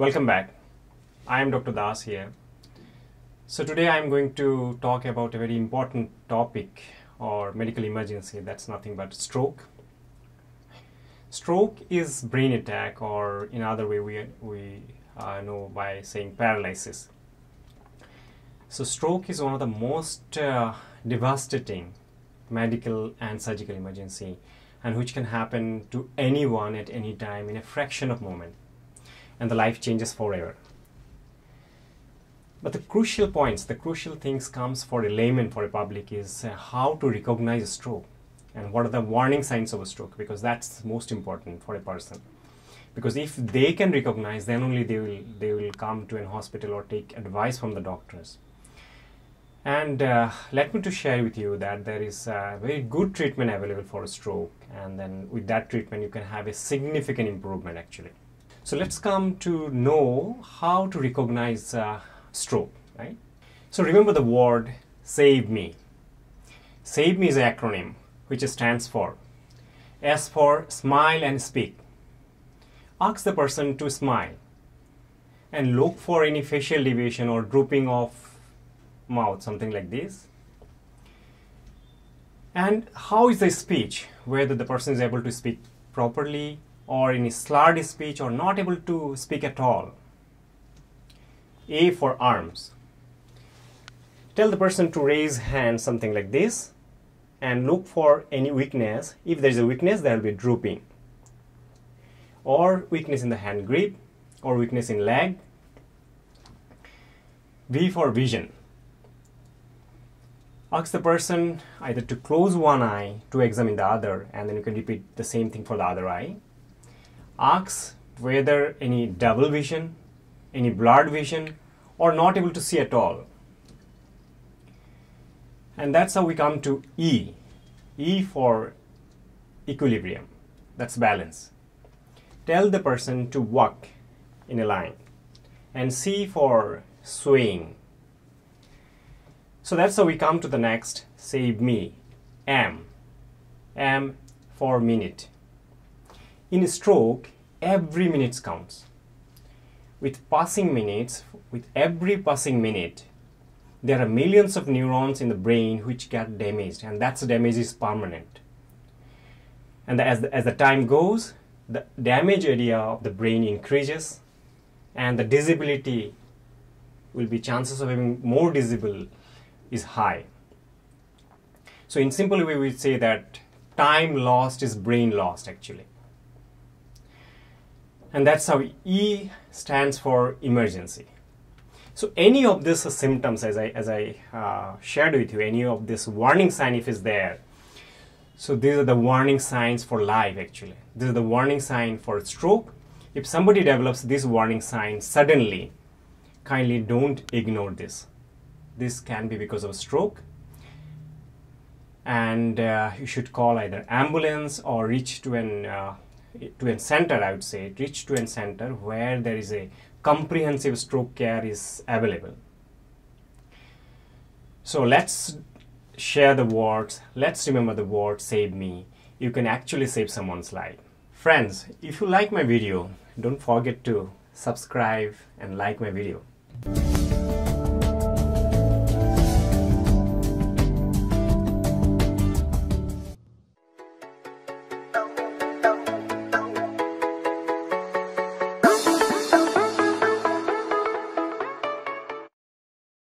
Welcome back. I am Dr. Das here. So today I am going to talk about a very important topic or medical emergency that's nothing but stroke. Stroke is brain attack or in other way we, we uh, know by saying paralysis. So stroke is one of the most uh, devastating medical and surgical emergency and which can happen to anyone at any time in a fraction of moment and the life changes forever. But the crucial points the crucial things comes for a layman for a public is uh, how to recognize a stroke and what are the warning signs of a stroke because that's most important for a person. Because if they can recognize then only they will they will come to an hospital or take advice from the doctors. And uh, let me to share with you that there is a very good treatment available for a stroke and then with that treatment you can have a significant improvement actually. So let's come to know how to recognize stroke, right? So remember the word save me. Save me is an acronym which stands for S for smile and speak. Ask the person to smile and look for any facial deviation or drooping of mouth, something like this. And how is the speech? Whether the person is able to speak properly or in slurred speech or not able to speak at all. A for arms. Tell the person to raise hand something like this and look for any weakness. If there is a weakness, there will be drooping. Or weakness in the hand grip or weakness in leg. V for vision ask the person either to close one eye to examine the other and then you can repeat the same thing for the other eye ask whether any double vision any blurred vision or not able to see at all. And that's how we come to e. E for equilibrium. That's balance. Tell the person to walk in a line. And c for swaying. So that's how we come to the next. Save me. M m for minute. In a stroke, every minute counts. With passing minutes, with every passing minute, there are millions of neurons in the brain which get damaged, and that damage is permanent. And as the, as the time goes, the damage area of the brain increases, and the disability will be chances of having more disable is high. So in simple way, we would say that time lost is brain lost actually. And that's how E stands for emergency. So any of these symptoms, as I, as I uh, shared with you, any of this warning sign if it's there, so these are the warning signs for life actually. This is the warning sign for stroke. If somebody develops this warning sign suddenly, kindly don't ignore this. This can be because of stroke and uh, you should call either ambulance or reach to an uh, to a center I would say reach to a center where there is a comprehensive stroke care is available. So let's share the words let's remember the word save me. You can actually save someone's life. Friends if you like my video don't forget to subscribe and like my video